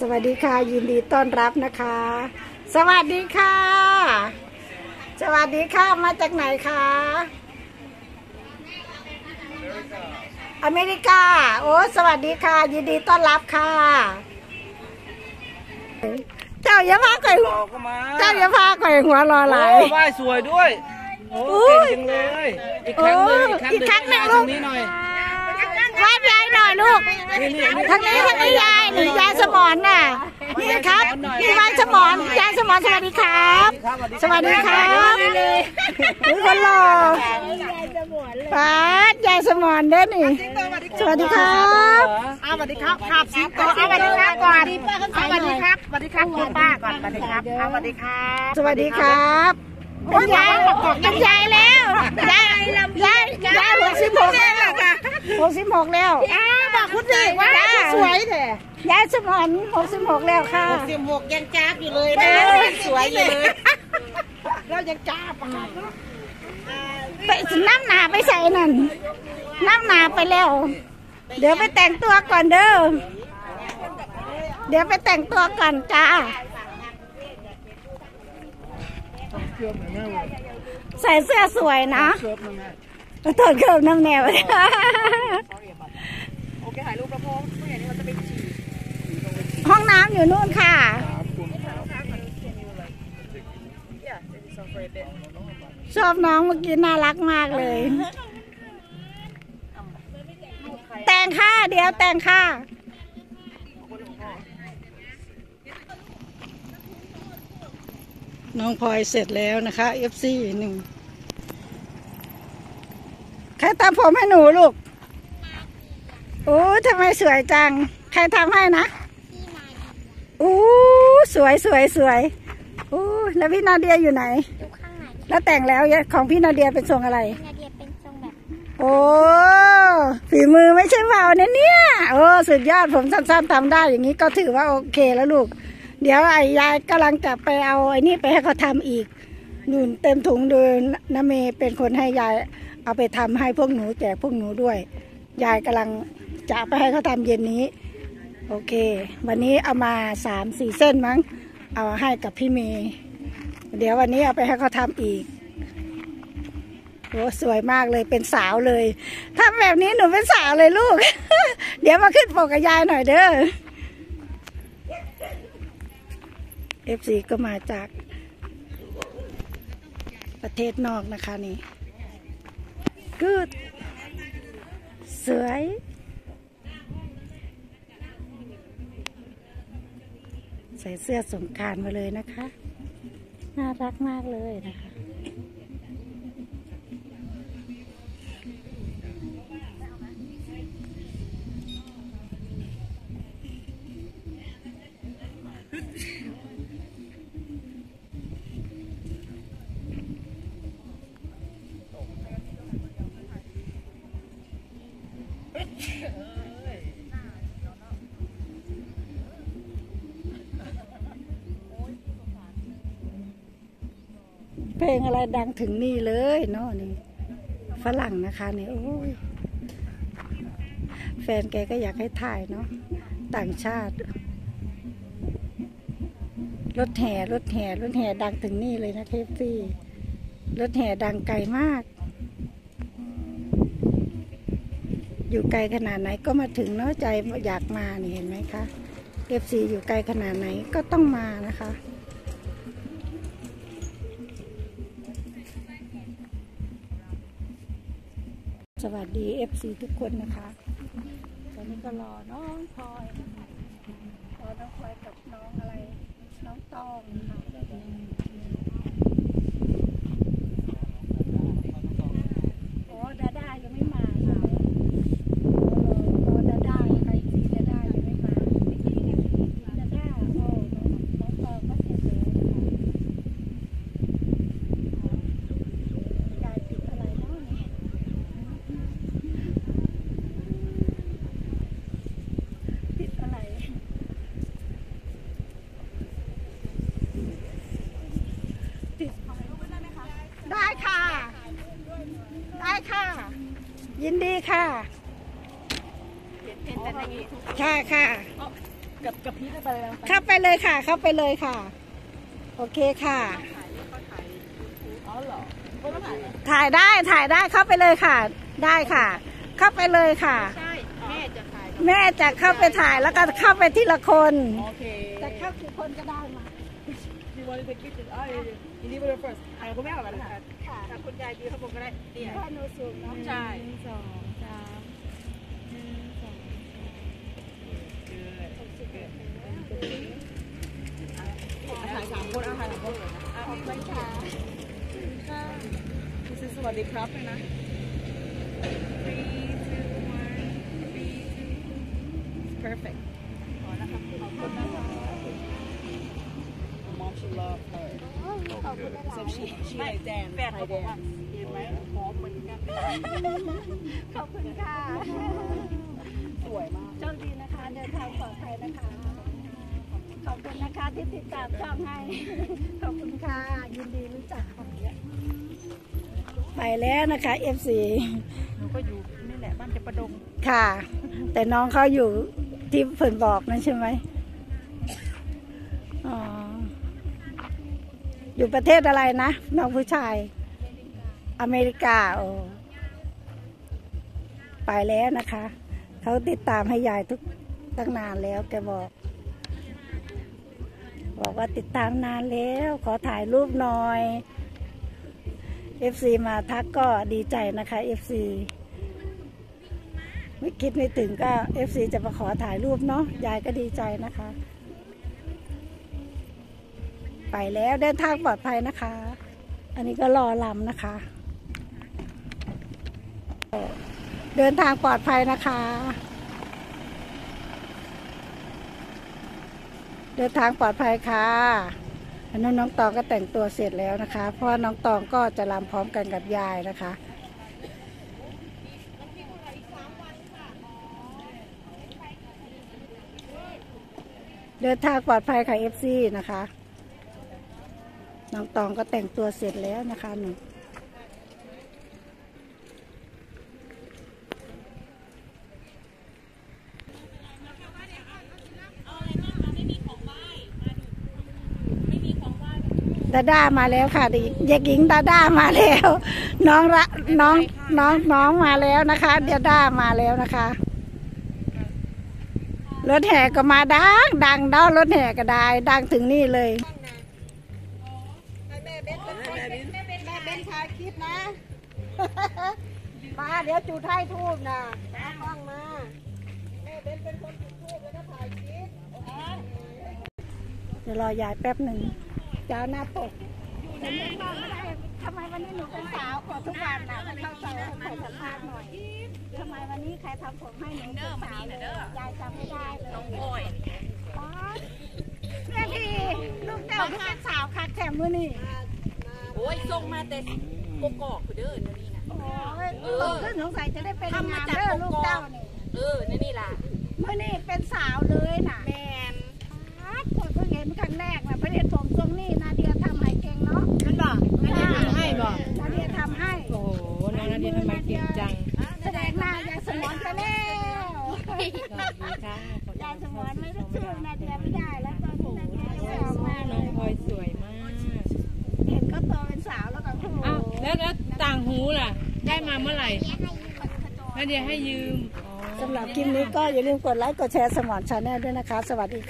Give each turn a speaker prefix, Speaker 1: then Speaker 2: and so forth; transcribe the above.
Speaker 1: สวัสดีค่ะ ยินดีต้อนรับนะคะ สวัสดีค่ะ สวัสดีค่ะ มาจากไหนคะอเมริกา โอ้ สวัสดีค่ะ ยินดีต้อนรับค่ะ เจ้าอย่าพาก่อย
Speaker 2: รอก็มา
Speaker 1: เจ้าอย่าพาก่อยหัวรอไหลาย
Speaker 2: โอ้ไหว้สวยด้วย โอ้
Speaker 1: อุ้ย
Speaker 2: เก่งจังเลยอีกครั้งหนึ่ง
Speaker 1: โอ้
Speaker 2: อีกครั้งหนึ่ง
Speaker 1: อีกครั้งหนึ่ง
Speaker 2: ทางนี้หน่อย
Speaker 1: ไหว้ยายหน่อยลูก
Speaker 2: นี่นี่นี่
Speaker 1: ทางนี้ทางนี้ยายนี่ยายสมอนน่ะนี่ครับนี่ยายสมอนยายสมอนสวัสดีครับ สวัสดีครับนี่คนหล่อป้าดยายสมอนเด้อนี่สวัสดีครับ
Speaker 3: เอาสวัสดีครับขับสิงโตเอาสวัสดีครับก่อนเอาสวัสดีครับสวัสดีครับคุณป้าก่อนสวัสดีครับเอาสวัสดีครับ
Speaker 1: สวัสดีครับเป็นยายเป็นยายแล้วยายยายยายหกสิบหกแล้ว หกสิบหกแล้ว
Speaker 3: อ้าวบอกคุณสิว่าสวยแท้
Speaker 1: ยายสมอนหกสิบหกแล้วค่ะ
Speaker 3: สิบหกยังจ้าบอยู่เลยนะยังสวยอยู่เลยเรายังจ้าบอะ
Speaker 1: ไปน้ำหนาไปใส่นั่นน้ำหนาไปแล้ว เดี๋ยวไปแต่งตัวก่อนเด้อเดี๋ยวไปแต่งตัวก่อนจ้าใส่เสื้อสวยนะ ถอดเกิบน้ำแนว
Speaker 3: โอเคถ่ายรูปแล้วพงผู้ใหญ่นี่มันจะไปฉี่
Speaker 1: ห้องน้ำอยู่นู่นค่ะ ชอบน้องเมื่อกี้น่ารักมากเลย แต่งค่ะ เดี๋ยวแต่งค่ะน้องพลอยเสร็จแล้วนะคะ FC หนึ่งใค รทำผมให้หนูลูกโอ้ทำไมสวยจัง ใครทำให้นะอู้สวยสวยสวยอู้แล้วพี่นาเดียอยู่ไหน
Speaker 4: อยู่ข้างใน
Speaker 1: แล้วแต่งแล้วของพี่นาเดียเป็นทรงอะไร
Speaker 4: นาเดียเป็นทรงแบบ
Speaker 1: โอ้ฝีมือไม่ใช่เบานะเนี่ยโอ้สุดยอดผมสั้นๆทำได้อย่างนี้ก็ถือว่าโอเคแล้วลูก เดี๋ยวไอ้ยายกำลังจะไปเอาไอ้นี่ไปให้เขาทำอีกนู่นเต็มถุงโดยน้าเมย์เป็นคนให้ยาย เอาไปทำให้พวกหนูแจกพวกหนูด้วย ยายกำลังจะไปให้เขาทำเย็นนี้ โอเค วันนี้เอามาสามสี่เส้นมั้ง เอาให้กับพี่เมย์เดี๋ยววันนี้เอาไปให้เขาทำอีกโอ้สวยมากเลยเป็นสาวเลยทำแบบนี้หนูเป็นสาวเลยลูก เดี๋ยวมาขึ้นปกกับยายหน่อยเด้อเอฟซีก็มาจากประเทศนอกนะคะนี่ กูดสวย ใส่เสื้อสงการมาเลยนะคะ น่ารักมากเลยนะคะ เพลงอะไรดังถึงนี่เลยเนาะนี่ฝรั่งนะคะนี่โอ้ยแฟนแกก็อยากให้ถ่ายเนาะต่างชาติ รถแห่รถแห่รถแห่ดังถึงนี่เลยนะ FC รถแห่ดังไกลมาก อยู่ไกลขนาดไหนก็มาถึงเนาะใจอยากมานี่เห็นไหมคะ FC อยู่ไกลขนาดไหนก็ต้องมานะคะ สวัสดี FC ทุกคนนะคะ ตอนนี้ก็รอน้องพลอยรอน้องพลอยกับน้องอะไร น้องตองนะคะโอ้ดาดายังไม่มาค่ะรอรอดาดาใครสีดาดายังไม่มาดาดาโอ้น้องตองก็เสร็จแล้วนะคะยายติดอะไรเนาะเนี่ย ติดอะไรติดได้ค่ะ ได้ค่ะ ยินดีค่ะค่ะค่ะ
Speaker 3: กับกับพี่ได้ไปแล้ว
Speaker 1: เข้าไปเลยค่ะ เข้าไปเลยค่ะ โอเคค่ะ
Speaker 3: อ๋อเหรอเขาต้องถ่าย
Speaker 1: ถ่ายได้ถ่ายได้เข้าไปเลยค่ะ ได้ค่ะ เข้าไปเลยค่ะ
Speaker 3: ใช่ แม่จะถ่าย
Speaker 1: แม่จะเข้าไปถ่ายแล้วก็เข้าไปทีละคน
Speaker 3: โอเค
Speaker 1: จะเข้ากี่คนก็ได้มา
Speaker 3: you want to take pictures อะยินดีไปเลย first ถ่ายคุณแม่ก่อนนะคะ
Speaker 1: ค่ะ
Speaker 3: แต่คุณยายยืนข้างบนก็ได้เตี้ย
Speaker 1: ถ้าหนูสูงเนาะ
Speaker 3: ใช่
Speaker 1: หนึ่งสองสามหนึ่งสองสาม
Speaker 3: ถ่ายสามคนอะถ่ายสามคน
Speaker 1: ขอบคุณค่ะ
Speaker 3: คุณสวัสดีครับเลยนะ perfect มอม she love her
Speaker 1: ขอบคุณนะ
Speaker 3: so she she like dance แฟนเขาบอกว่าเห็นไหมหอมเหมือนกัน
Speaker 1: ขอบคุณค่ะ
Speaker 3: สวยมาก
Speaker 1: โชคดีนะคะ เดินทางปลอดภัยนะคะ ขอบคุณนะคะที่ติดตามช่องให้ ขอบคุณค่ะ ยินดีรู้จักไปแล้วนะคะ FC
Speaker 3: หนูก็อยู่นี่แหละบ้านจะประดง
Speaker 1: ค่ะ แต่น้องเขาอยู่ที่เพิ่นบอกนั่นใช่ไหม อยู่ประเทศอะไรนะ น้องผู้ชาย อเมริกาโอ้ไปแล้วนะคะ เขาติดตามให้ยายทุกตั้งนานแล้วแกบอก บอกว่าติดตามนานแล้ว ขอถ่ายรูปหน่อย FC มาทักก็ดีใจนะคะ FC ไม่คิดไม่ถึงก็ FC จะมาขอถ่ายรูปเนาะยายก็ดีใจนะคะ ไปแล้วเดินทางปลอดภัยนะคะ อันนี้ก็รอลำนะคะ เดินทางปลอดภัยนะคะ เดินทางปลอดภัยค่ะนนั้นน้องตองก็แต่งตัวเสร็จแล้วนะคะ เพราะว่าน้องตองก็จะรำพร้อมกันกับยายนะคะเดินทางปลอดภัยค่ะ FC นะคะ น้องตองก็แต่งตัวเสร็จแล้วนะคะหนูดาด้ามาแล้วค่ะเด็กหญิงดาด้ามาแล้ว น้องระน้องน้องน้องมาแล้วนะคะเดียด้ามาแล้วนะคะรถแห่ก็มาดังดังเด้ารถแห่ก็ได้ดังถึงนี่เลย
Speaker 3: มา
Speaker 1: เดี๋ยวจุดให้ทูบนะเอากล้องมา
Speaker 3: แม่เบนเป็นคนจุดธูปแล้วก็ถ่ายคลิป
Speaker 1: เดี๋ยวรอยายแป๊บหนึ่งจะเอาหน้าปกแต่ไม่ว่าไม่ได้ทำไมวันนี้หนูเป็นสาวกว่าทุกวันนะไม่เข้าใจขอสัมภาษณ์หน่อยทำไมวันนี้ใครทำผมให้หนูเป็นสาวเลยยายจำไม่ได้เลยน้องโอยแม่พี่ลูกเจ้าที่เป็นสาวคักแถมมือนี่
Speaker 4: โอ้ยส่งมาแต่กกอกคือเด้อ เดี๋ย
Speaker 1: โตขึ้นสงสัยจะได้เป็น
Speaker 4: ทำมางา
Speaker 1: น
Speaker 4: จาก
Speaker 1: เด้อลูกเจ้านี่
Speaker 4: เออนี่นี่ล่ะ
Speaker 1: มือนี่เป็นสาวเลยน่ะ
Speaker 4: แมน
Speaker 1: อาคนเพิ่งเห็นครั้งแรกนะประเด็นผมตรงนี้นาเดียทำให้เก่งเนาะ
Speaker 3: นั่นบอกนั่นจะทำให้บอก
Speaker 1: นาเดียทำให้
Speaker 3: โอ้โหน้องนาเดียทำไมเก่งจัง
Speaker 1: แสดงหน้ายายสมอนไปแล้วยายสมอนไม่ได้ชื่อนาเดียไม่ได้แล้วตอนนี้นาเดียออกมาเล
Speaker 3: น้อง
Speaker 1: ย
Speaker 3: พลอยสวยมาก
Speaker 1: เห็นก็โตเป็นสาวแล้วก็โอ้โห
Speaker 3: แล้วแล้วต่างหูล่ะ ได้มาเมื่อไหร่นาเดี๋ยวให้ยืม
Speaker 1: สำหรับคลิปนี้ก็อย่าลืมกดไลค์ กดแชร์สมร channel ด้วยนะคะ สวัสดีค่ะ